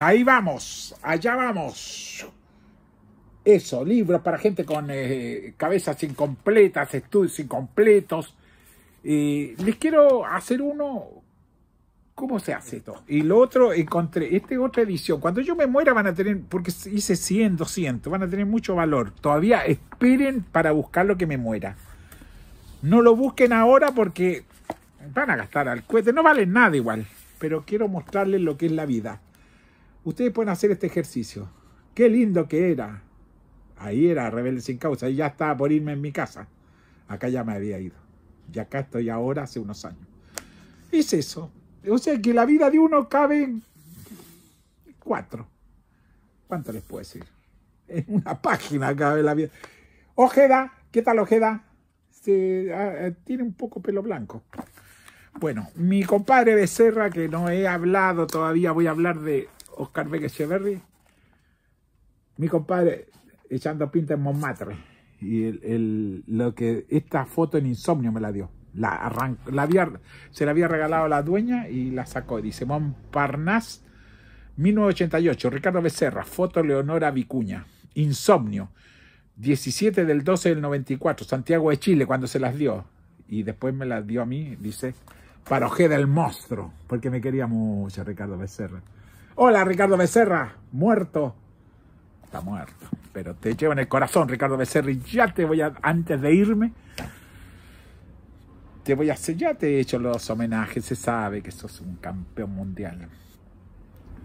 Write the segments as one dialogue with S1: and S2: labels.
S1: Ahí vamos, allá vamos. Eso, libros para gente con eh, cabezas incompletas, estudios incompletos. Les quiero hacer uno. ¿Cómo se hace esto? Y lo otro, encontré, esta es otra edición. Cuando yo me muera van a tener, porque hice 100, 200, van a tener mucho valor. Todavía esperen para buscar lo que me muera. No lo busquen ahora porque van a gastar al cohete. No valen nada igual, pero quiero mostrarles lo que es la vida. Ustedes pueden hacer este ejercicio. Qué lindo que era. Ahí era rebelde sin causa. Y ya estaba por irme en mi casa. Acá ya me había ido. Y acá estoy ahora hace unos años. Es eso. O sea que la vida de uno cabe en cuatro. ¿Cuánto les puedo decir? En una página cabe la vida. Ojeda, ¿qué tal Ojeda? Se, ah, tiene un poco pelo blanco. Bueno, mi compadre Becerra, que no he hablado todavía, voy a hablar de Oscar Vega Echeverry, mi compadre echando pinta en Montmartre. Y el, lo que esta foto en insomnio me la dio. La, la había, se la había regalado a la dueña y la sacó. Dice Montparnasse 1988. Ricardo Becerra, foto Leonora Vicuña. Insomnio. 17 del 12 del 94. Santiago de Chile cuando se las dio. Y después me las dio a mí. Dice para Ojeda el monstruo. Porque me quería mucho Ricardo Becerra. Hola, Ricardo Becerra, muerto. Está muerto, pero te llevo en el corazón, Ricardo Becerra, y ya te voy a, antes de irme, te voy a hacer, ya te he hecho los homenajes, se sabe que sos un campeón mundial.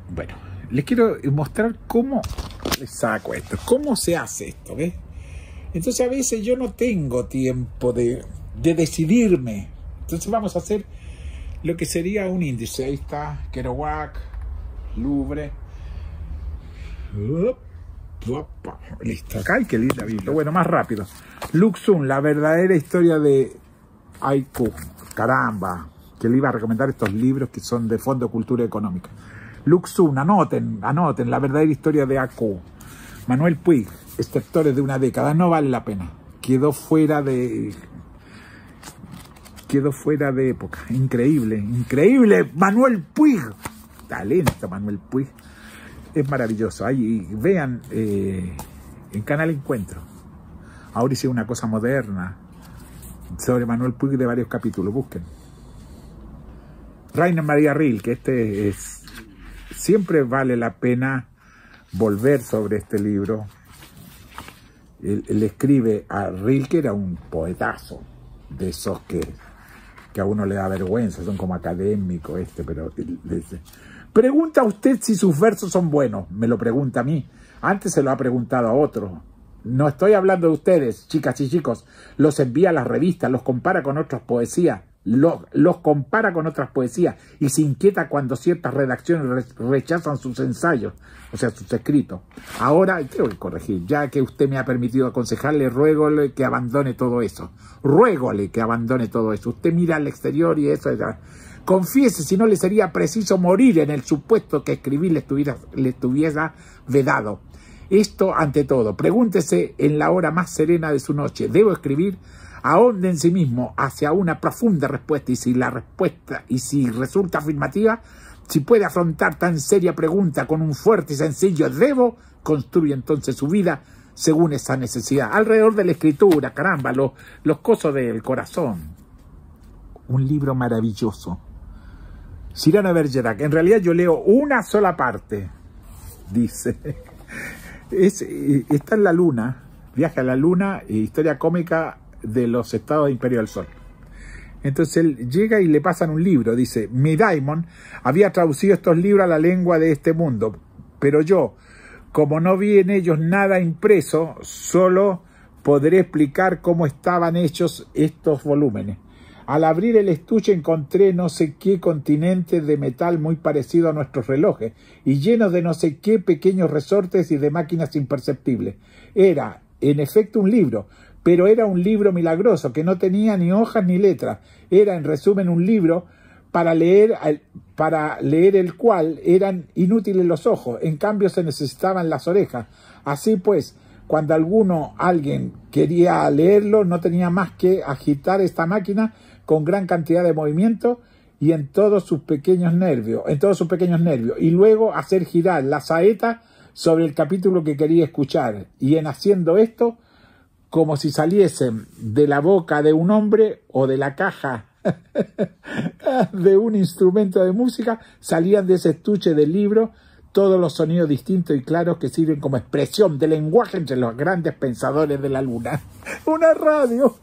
S1: Bueno, les quiero mostrar cómo les saco esto, cómo se hace esto, ¿ves? Entonces a veces yo no tengo tiempo de, de decidirme. Entonces vamos a hacer lo que sería un índice. Ahí está, Kerouac, Louvre. Listo, acá hay que linda Bueno, más rápido. Luxun, la verdadera historia de Aiku. Caramba, que le iba a recomendar estos libros que son de Fondo Cultura Económica. Luxun, anoten, anoten, la verdadera historia de Aiku. Manuel Puig, exceptores de una década, no vale la pena. Quedó fuera de quedó fuera de época. Increíble, increíble. Manuel Puig talento Manuel Puig. Es maravilloso. Ahí vean eh, en Canal Encuentro. Ahora hice una cosa moderna sobre Manuel Puig de varios capítulos. Busquen. Rainer María Ril, que este es. Siempre vale la pena volver sobre este libro. Él, escribe a Ril, que era un poetazo de esos que, que a uno le da vergüenza, son como académicos, este, pero Pregunta usted si sus versos son buenos. Me lo pregunta a mí. Antes se lo ha preguntado a otro. No estoy hablando de ustedes, chicas y chicos. Los envía a las revistas, los compara con otras poesías, los, los compara con otras poesías y se inquieta cuando ciertas redacciones rechazan sus ensayos, o sea, sus escritos. Ahora, que corregir, ya que usted me ha permitido aconsejarle, ruégole que abandone todo eso. Ruégole que abandone todo eso. Usted mira al exterior y eso... Confiese si no le sería preciso morir en el supuesto que escribir le estuviera, le estuviera vedado. Esto ante todo, pregúntese en la hora más serena de su noche, ¿debo escribir? Ahonde en sí mismo hacia una profunda respuesta y si la respuesta y si resulta afirmativa, si puede afrontar tan seria pregunta con un fuerte y sencillo ¿debo? Construye entonces su vida según esa necesidad. Alrededor de la escritura, caramba, los, los cosos del corazón. Un libro maravilloso Cyrano Bergerac, en realidad yo leo una sola parte, dice. Eh, está en la luna, viaja a la luna, e historia cómica de los estados de Imperio del Sol. Entonces él llega y le pasan un libro, dice, mi Daimon había traducido estos libros a la lengua de este mundo, pero yo, como no vi en ellos nada impreso, solo podré explicar cómo estaban hechos estos volúmenes. Al abrir el estuche encontré no sé qué continente de metal muy parecido a nuestros relojes y lleno de no sé qué pequeños resortes y de máquinas imperceptibles. Era, en efecto, un libro, pero era un libro milagroso que no tenía ni hojas ni letras. Era, en resumen, un libro para leer, para leer el cual eran inútiles los ojos, en cambio se necesitaban las orejas. Así pues, cuando alguno, alguien quería leerlo, no tenía más que agitar esta máquina con gran cantidad de movimiento y en todos sus pequeños nervios, en todos sus pequeños nervios, y luego hacer girar la saeta sobre el capítulo que quería escuchar, y en haciendo esto, como si saliesen de la boca de un hombre o de la caja de un instrumento de música, salían de ese estuche del libro todos los sonidos distintos y claros que sirven como expresión de lenguaje entre los grandes pensadores de la luna. Una radio.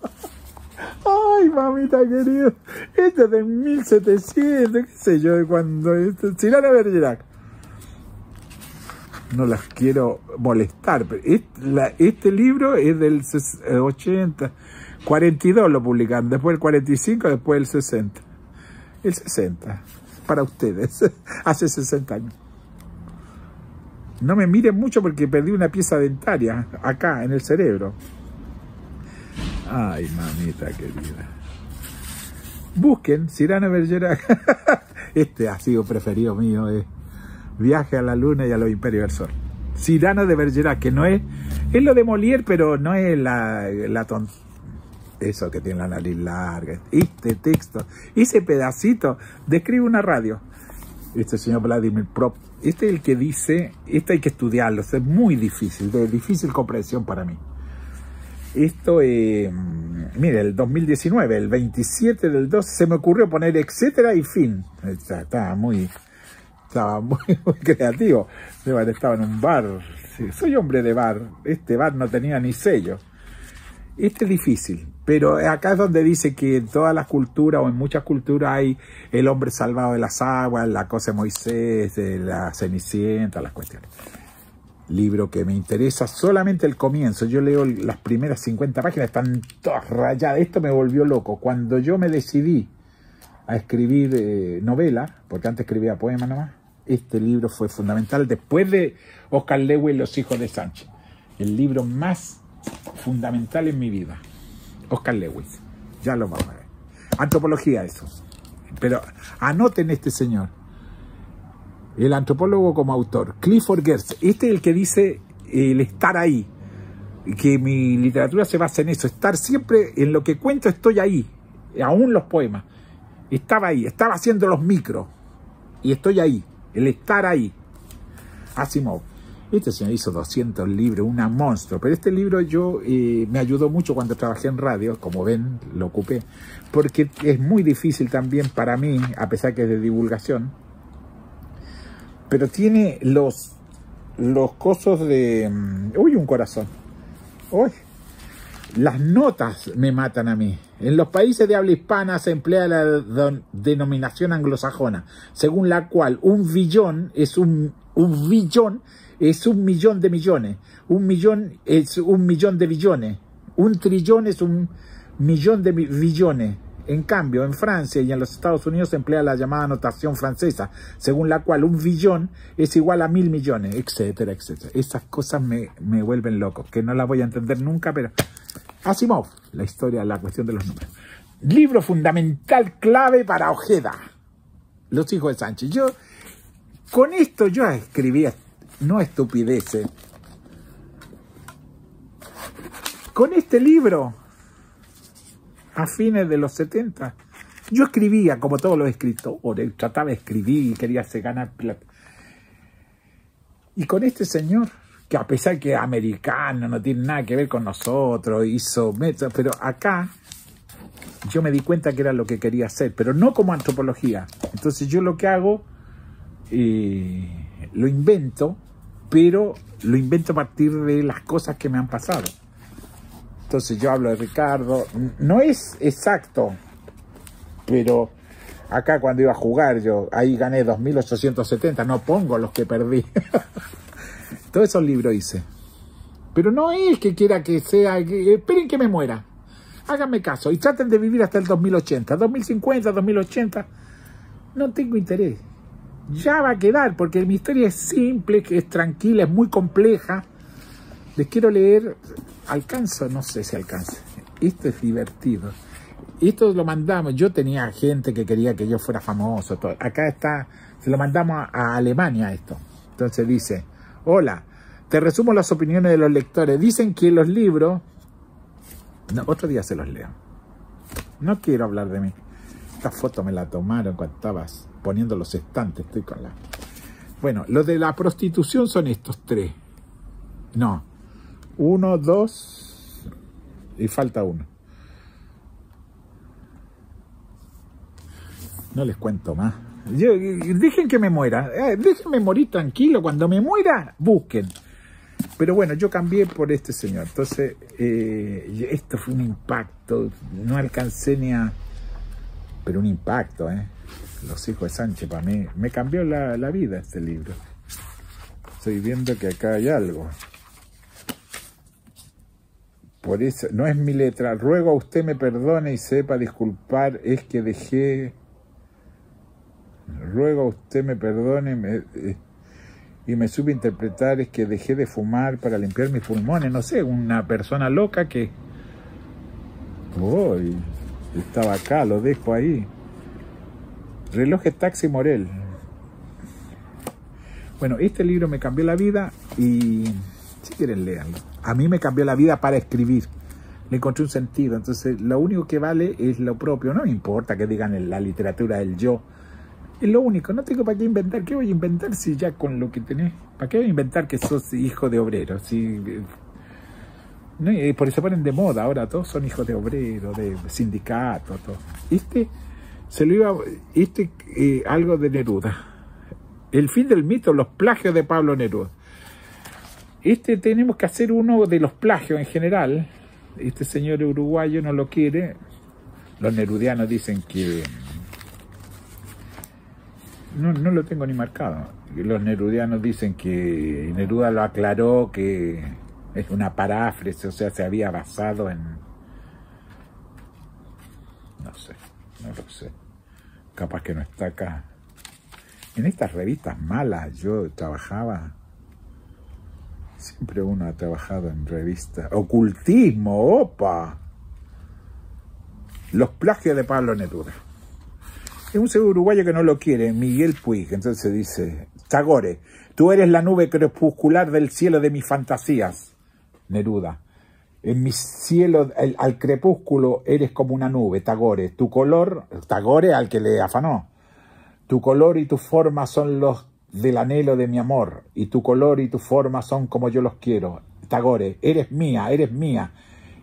S1: Ay, mamita querido. Esto es de 1700, qué sé yo, de cuando... Esto, Silana Bergerac. No las quiero molestar, pero este, libro es del 80, 42 lo publicaron, después el 45, después el 60. El 60, para ustedes, hace 60 años. No me miren mucho porque perdí una pieza dentaria acá en el cerebro. Ay, mamita querida. Busquen Cyrano Bergerac. Este ha sido preferido mío. Eh. Viaje a la luna y a los imperios del sol. Cyrano de Bergerac, que no es... Es lo de Molière, pero no es la, la Eso que tiene la nariz larga. Este texto, ese pedacito, describe una radio. Este señor Vladimir Prop. Este es el que dice, este hay que estudiarlo, es muy difícil, de difícil comprensión para mí. Esto, eh, mire, el 2019, el 27 del 2, se me ocurrió poner etcétera y fin. Estaba muy, estaba muy, creativo. Estaba en un bar. soy hombre de bar. Este bar no tenía ni sello. Este es difícil, pero acá es donde dice que en todas las culturas o en muchas culturas hay el hombre salvado de las aguas, la cosa de Moisés, la Cenicienta, las cuestiones libro que me interesa solamente el comienzo. Yo leo las primeras 50 páginas, están todas rayadas. Esto me volvió loco. Cuando yo me decidí a escribir eh, novela, porque antes escribía poema nomás, este libro fue fundamental después de Oscar Lewis Los hijos de Sánchez. El libro más fundamental en mi vida. Oscar Lewis. Ya lo vamos a ver. Antropología eso. Pero anoten este señor el antropólogo como autor, Clifford Gertz. Este es el que dice el estar ahí, que mi literatura se basa en eso, estar siempre en lo que cuento, estoy ahí, aún los poemas. Estaba ahí, estaba haciendo los micros y estoy ahí, el estar ahí. Asimov. Este señor hizo 200 libros, una monstruo, pero este libro yo eh, me ayudó mucho cuando trabajé en radio, como ven, lo ocupé, porque es muy difícil también para mí, a pesar que es de divulgación, pero tiene los, los cosos de... Mm, uy, un corazón. Uy, las notas me matan a mí. En los países de habla hispana se emplea la denominación anglosajona, según la cual un billón es un, un billón es un millón de millones, un millón es un millón de billones, un trillón es un millón de billones, en cambio, en Francia y en los Estados Unidos se emplea la llamada notación francesa, según la cual un billón es igual a mil millones, etcétera, etcétera. Esas cosas me, me vuelven loco, que no las voy a entender nunca, pero Asimov, la historia, la cuestión de los números. Libro fundamental clave para Ojeda, Los hijos de Sánchez. Yo, con esto yo escribía, no estupideces, con este libro a fines de los 70. Yo escribía, como todos los escritores, trataba de escribir y quería ganar plata. Y con este señor, que a pesar que es americano, no tiene nada que ver con nosotros, hizo pero acá yo me di cuenta que era lo que quería hacer, pero no como antropología. Entonces yo lo que hago, eh, lo invento, pero lo invento a partir de las cosas que me han pasado. Entonces yo hablo de Ricardo, no es exacto, pero acá cuando iba a jugar yo, ahí gané 2.870, no pongo los que perdí. Todos esos libros hice. Pero no es que quiera que sea, esperen que me muera. Háganme caso y traten de vivir hasta el 2080, 2050, 2080. No tengo interés. Ya va a quedar porque mi historia es simple, es tranquila, es muy compleja. Les quiero leer alcanzo, no sé si alcanza. Esto es divertido. Esto lo mandamos, yo tenía gente que quería que yo fuera famoso. Acá está, se lo mandamos a, Alemania esto. Entonces dice, hola, te resumo las opiniones de los lectores. Dicen que los libros... No, otro día se los leo. No quiero hablar de mí. esta foto me la tomaron cuando estabas poniendo los estantes, estoy con la... Bueno, los de la prostitución son estos tres. No, uno, dos y falta uno. No les cuento más. Yo, dejen que me muera. Eh, déjenme morir tranquilo. Cuando me muera, busquen. Pero bueno, yo cambié por este señor. Entonces, eh, esto fue un impacto. No alcancé ni a... Pero un impacto, ¿eh? Los hijos de Sánchez, para mí, me cambió la, la vida este libro. Estoy viendo que acá hay algo. Por eso, no es mi letra. Ruego a usted me perdone y sepa disculpar, es que dejé ruego a usted me perdone eh, y me supe interpretar es que dejé de fumar para limpiar mis pulmones, no sé, una persona loca que oh, estaba acá, lo dejo ahí. Reloj Taxi Morel. Bueno, este libro me cambió la vida y si quieren leerlo. A mí me cambió la vida para escribir. Le encontré un sentido. Entonces, lo único que vale es lo propio. No me importa que digan la literatura del yo es lo único, no tengo para qué inventar. ¿Qué voy a inventar si ya con lo que tenés? ¿Para qué voy a inventar que sos hijo de obrero? Si, no, por eso ponen de moda ahora, todos son hijos de obrero, de sindicato, todo. Este se lo iba, este eh, algo de Neruda. El fin del mito, los plagios de Pablo Neruda. Este tenemos que hacer uno de los plagios en general. Este señor uruguayo no lo quiere. Los nerudianos dicen que no, no lo tengo ni marcado. Los nerudianos dicen que Neruda lo aclaró que es una paráfrase, o sea, se había basado en... No sé, no lo sé. Capaz que no está acá. En estas revistas malas yo trabajaba. Siempre uno ha trabajado en revistas. Ocultismo, opa. Los plagios de Pablo Neruda. Es un seguro uruguayo que no lo quiere, Miguel Puig. Entonces dice, Tagore, tú eres la nube crepuscular del cielo de mis fantasías. Neruda, en mi cielo, al crepúsculo, eres como una nube, Tagore. Tu color, Tagore al que le afanó. Tu color y tu forma son los del anhelo de mi amor, y tu color y tu forma son como yo los quiero. Tagore, eres mía, eres mía,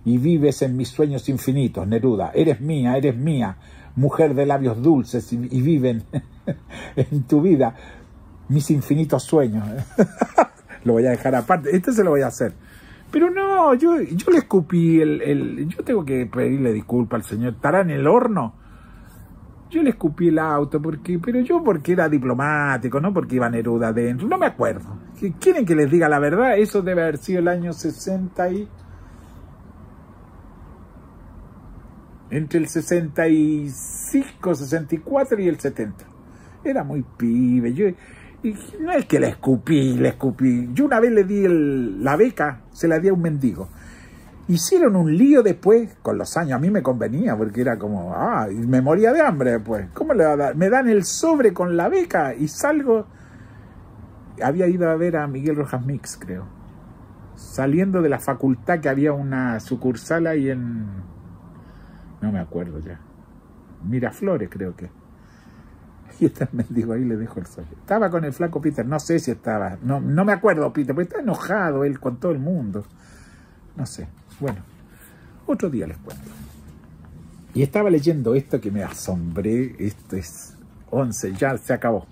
S1: y vives en mis sueños infinitos, Neruda. Eres mía, eres mía mujer de labios dulces y, viven en tu vida mis infinitos sueños. lo voy a dejar aparte, este se lo voy a hacer. Pero no, yo, yo le escupí el, Yo tengo que pedirle disculpas al señor. ¿Estará en el horno? Yo le escupí el auto, porque, pero yo porque era diplomático, no porque iba Neruda adentro. No me acuerdo. ¿Quieren que les diga la verdad? Eso debe haber sido el año 60 y... entre el 65, 64 y el 70. Era muy pibe. Yo, y no es que le escupí, le escupí. Yo una vez le di la beca, se la di a un mendigo. Hicieron un lío después, con los años, a mí me convenía, porque era como, ah, me moría de hambre después. ¿Cómo le va a dar? Me dan el sobre con la beca y salgo. Había ido a ver a Miguel Rojas Mix, creo. Saliendo de la facultad, que había una sucursal ahí en, no me acuerdo ya. Miraflores creo que. Y está mendigo ahí le dejo el sol. Estaba con el flaco Peter, no sé si estaba, no, no me acuerdo Peter, porque está enojado él con todo el mundo. No sé. Bueno, otro día les cuento. Y estaba leyendo esto que me asombré, esto es 11, ya se acabó.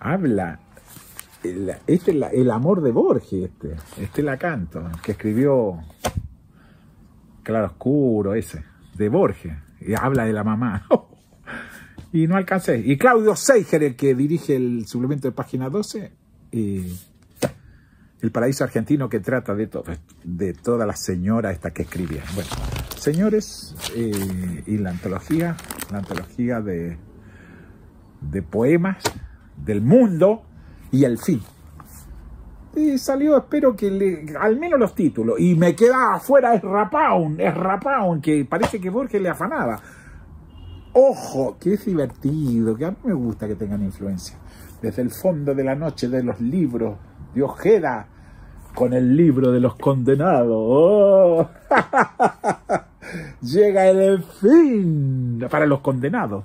S1: Habla, este es el amor de Borges, este, este la canto, que escribió Claro Oscuro, ese de Borges, y habla de la mamá. y no alcancé. Y Claudio Seiger, el que dirige el suplemento de página 12, el paraíso argentino que trata de todo, de toda la señora esta que escribía. Bueno, señores, eh, y la antología, la antología de, de poemas del mundo y el fin. Y salió, espero que le, al menos los títulos. Y me queda afuera es Rapaun, es Rapaun, que parece que Borges le afanaba. Ojo, que es divertido, que a mí me gusta que tengan influencia. Desde el fondo de la noche de los libros de Ojeda, con el libro de los condenados. Oh. Llega el fin para los condenados.